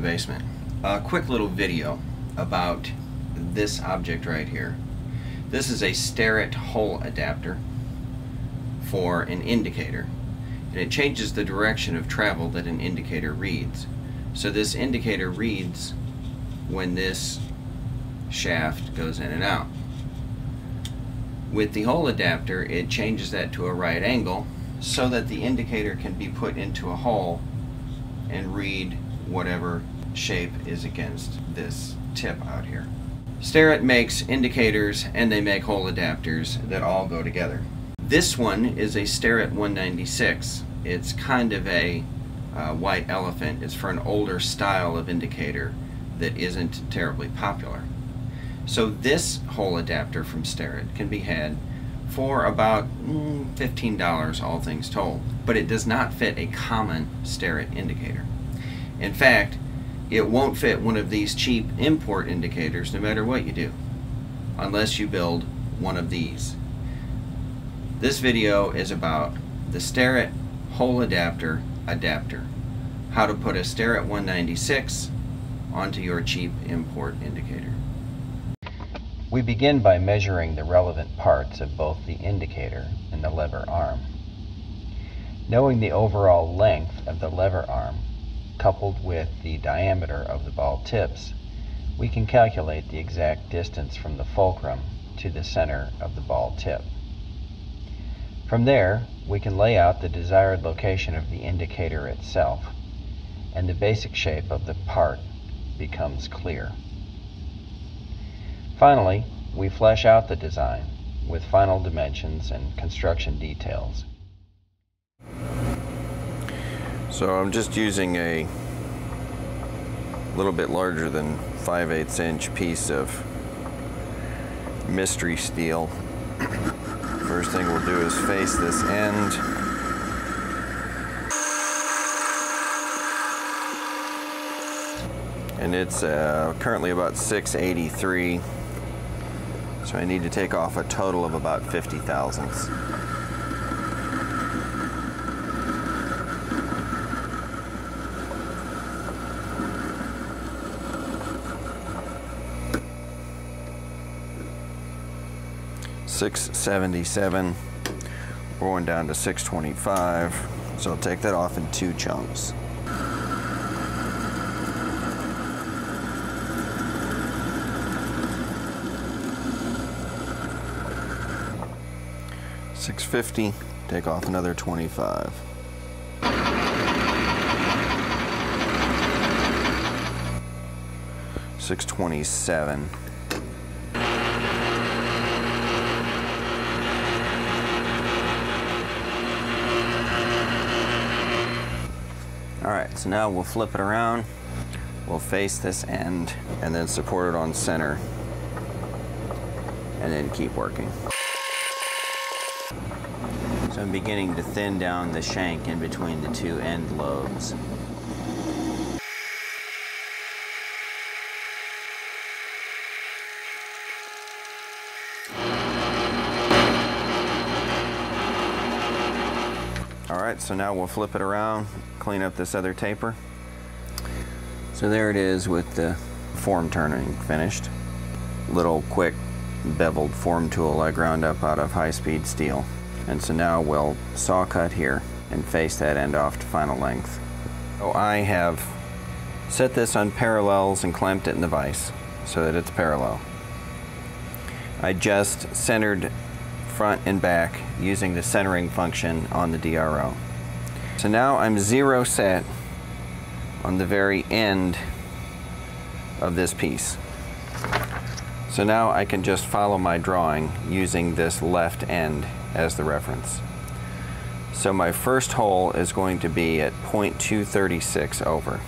the basement. A quick little video about this object right here. This is a Starrett hole adapter for an indicator and it changes the direction of travel that an indicator reads. So this indicator reads when this shaft goes in and out. With the hole adapter it changes that to a right angle so that the indicator can be put into a hole and read whatever shape is against this tip out here. Starrett makes indicators and they make hole adapters that all go together. This one is a Starrett 196. It's kind of a uh, white elephant. It's for an older style of indicator that isn't terribly popular. So this hole adapter from Starrett can be had for about mm, $15 all things told, but it does not fit a common Starrett indicator. In fact, it won't fit one of these cheap import indicators no matter what you do, unless you build one of these. This video is about the Starrett hole adapter adapter, how to put a Starrett 196 onto your cheap import indicator. We begin by measuring the relevant parts of both the indicator and the lever arm. Knowing the overall length of the lever arm coupled with the diameter of the ball tips, we can calculate the exact distance from the fulcrum to the center of the ball tip. From there, we can lay out the desired location of the indicator itself, and the basic shape of the part becomes clear. Finally, we flesh out the design with final dimensions and construction details. So I'm just using a little bit larger than 5 8 inch piece of mystery steel. First thing we'll do is face this end. And it's uh, currently about 683. So I need to take off a total of about 50 thousandths. Six seventy-seven, going down to six twenty-five. So I'll take that off in two chunks. 650, take off another 25. Six twenty-seven. All right, so now we'll flip it around. We'll face this end and then support it on center and then keep working. So I'm beginning to thin down the shank in between the two end lobes. Right, so now we'll flip it around, clean up this other taper. So there it is with the form turning finished. Little quick beveled form tool I ground up out of high-speed steel. And so now we'll saw cut here and face that end off to final length. So I have set this on parallels and clamped it in the vise so that it's parallel. I just centered front and back using the centering function on the DRO. So now I'm zero set on the very end of this piece. So now I can just follow my drawing using this left end as the reference. So my first hole is going to be at 0.236 over.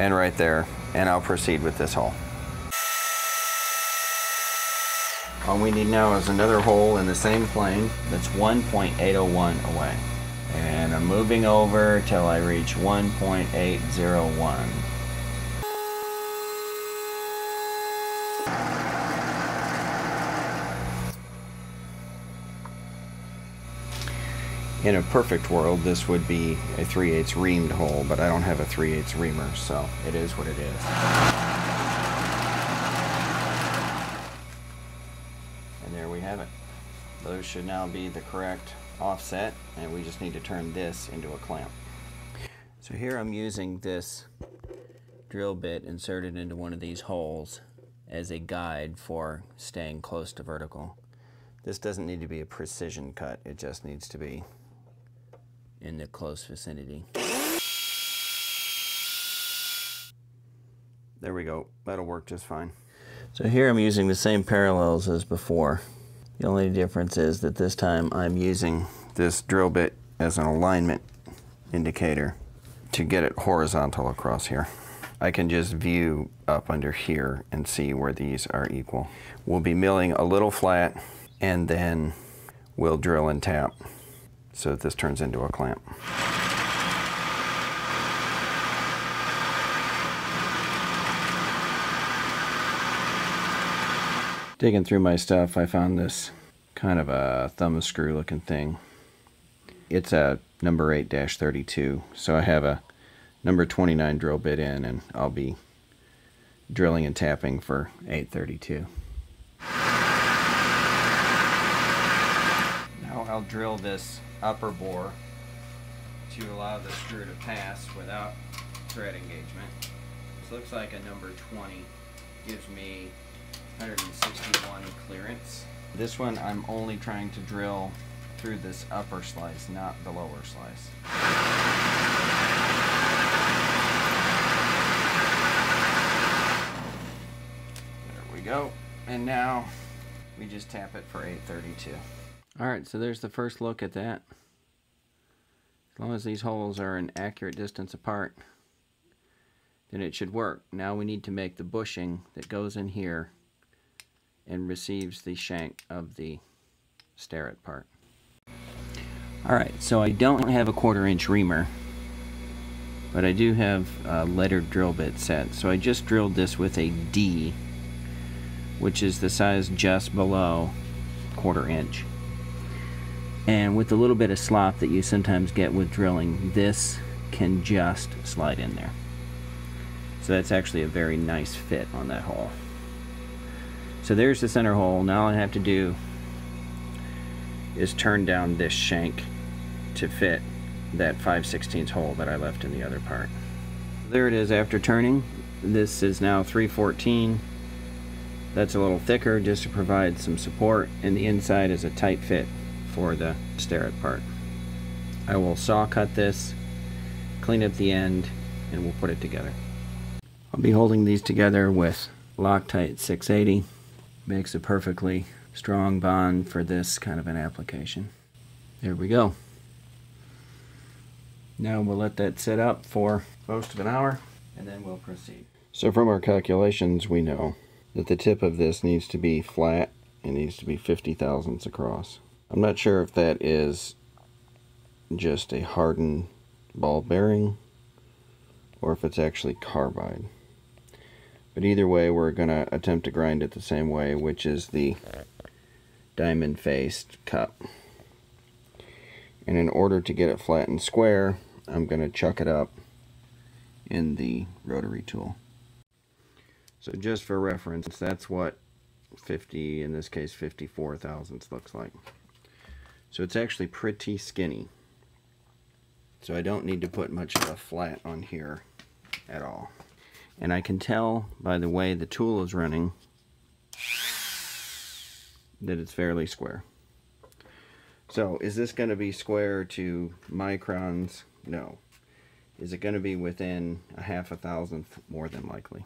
And right there, and I'll proceed with this hole. All we need now is another hole in the same plane that's 1.801 away. And I'm moving over till I reach 1.801. In a perfect world, this would be a 3 8 reamed hole, but I don't have a 3 8 reamer, so it is what it is. And there we have it. Those should now be the correct offset, and we just need to turn this into a clamp. So here I'm using this drill bit inserted into one of these holes as a guide for staying close to vertical. This doesn't need to be a precision cut, it just needs to be in the close vicinity. There we go. That'll work just fine. So here I'm using the same parallels as before. The only difference is that this time I'm using this drill bit as an alignment indicator to get it horizontal across here. I can just view up under here and see where these are equal. We'll be milling a little flat and then we'll drill and tap so that this turns into a clamp. Digging through my stuff, I found this kind of a thumb screw looking thing. It's a number 8-32, so I have a number 29 drill bit in and I'll be drilling and tapping for 832. Now I'll drill this upper bore to allow the screw to pass without thread engagement. This looks like a number 20. Gives me 161 clearance. This one I'm only trying to drill through this upper slice, not the lower slice. There we go. And now we just tap it for 832. Alright, so there's the first look at that. As long as these holes are an accurate distance apart, then it should work. Now we need to make the bushing that goes in here and receives the shank of the Starrett part. Alright, so I don't have a quarter inch reamer, but I do have a lettered drill bit set. So I just drilled this with a D, which is the size just below quarter inch. And with a little bit of slop that you sometimes get with drilling, this can just slide in there. So that's actually a very nice fit on that hole. So there's the center hole. Now all I have to do is turn down this shank to fit that 5 16 hole that I left in the other part. There it is after turning. This is now 314. That's a little thicker just to provide some support and the inside is a tight fit for the Starrett part. I will saw cut this, clean up the end, and we'll put it together. I'll be holding these together with Loctite 680 makes a perfectly strong bond for this kind of an application. There we go. Now we'll let that sit up for most of an hour and then we'll proceed. So from our calculations we know that the tip of this needs to be flat and needs to be 50 thousandths across. I'm not sure if that is just a hardened ball bearing or if it's actually carbide. But either way, we're going to attempt to grind it the same way, which is the diamond-faced cup. And in order to get it flat and square, I'm going to chuck it up in the rotary tool. So just for reference, that's what 50, in this case 54 thousandths looks like. So it's actually pretty skinny. So I don't need to put much of a flat on here at all. And I can tell by the way the tool is running that it's fairly square. So is this going to be square to microns? No. Is it going to be within a half a thousandth? More than likely.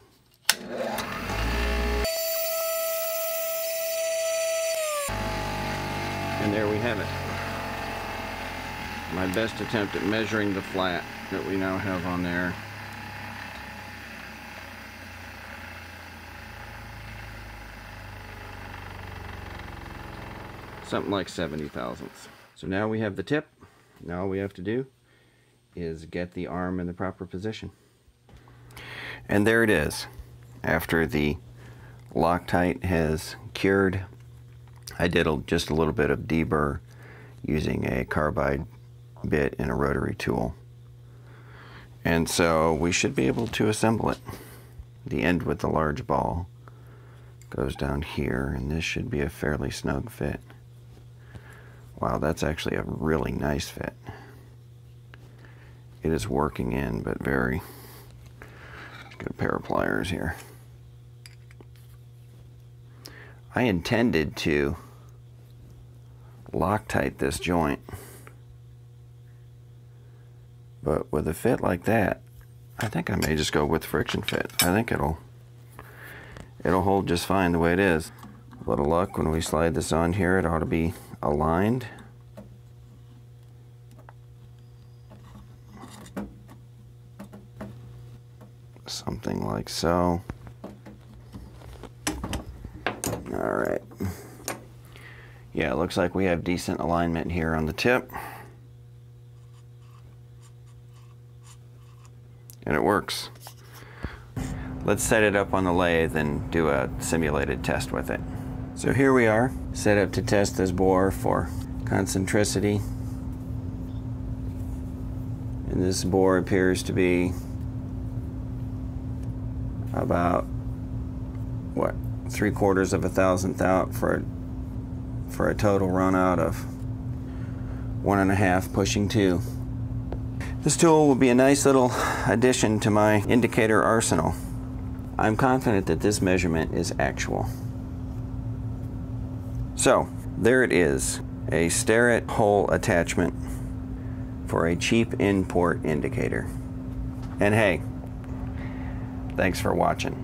And there we have it. My best attempt at measuring the flat that we now have on there. Something like 70 thousandths. So now we have the tip. Now all we have to do is get the arm in the proper position. And there it is. After the Loctite has cured, I did a, just a little bit of deburr using a carbide bit in a rotary tool. And so we should be able to assemble it. The end with the large ball goes down here, and this should be a fairly snug fit. Wow, that's actually a really nice fit. It is working in, but very. Let's get a pair of pliers here. I intended to Loctite this joint. But with a fit like that, I think I may just go with friction fit. I think it'll it'll hold just fine the way it is. A little luck when we slide this on here, it ought to be aligned. Something like so. All right. Yeah, it looks like we have decent alignment here on the tip. And it works. Let's set it up on the lathe and do a simulated test with it. So here we are, set up to test this bore for concentricity. And this bore appears to be about, what, three quarters of a thousandth out for for a total run out of one and a half pushing two. This tool will be a nice little addition to my indicator arsenal. I'm confident that this measurement is actual. So, there it is, a Starrett hole attachment for a cheap import indicator. And hey, thanks for watching.